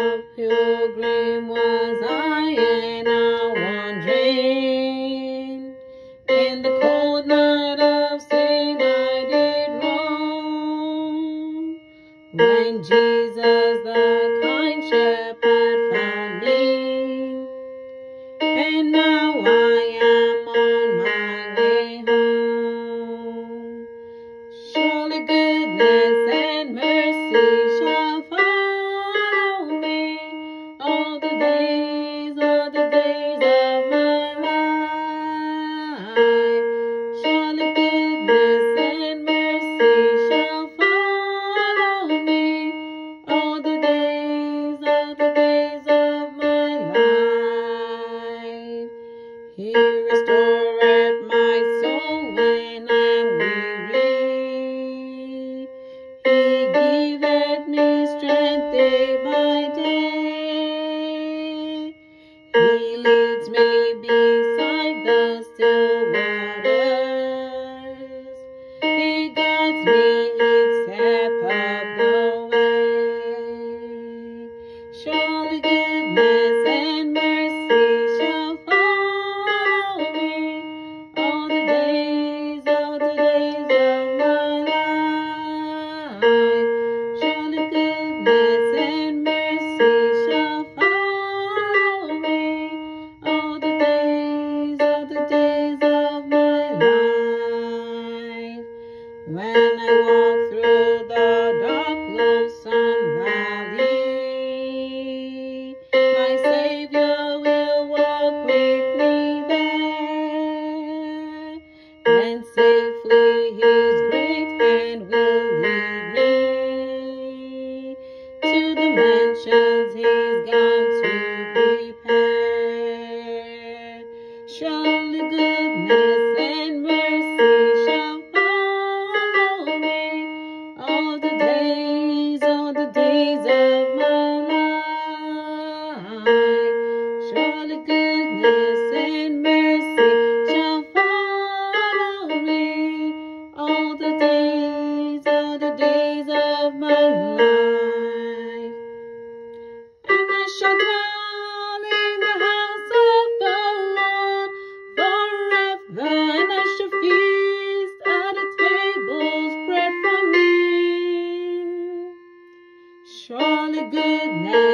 a pilgrim was I and I wandering in the cold night of sin I did wrong when Jesus the aqui. when I want. good night.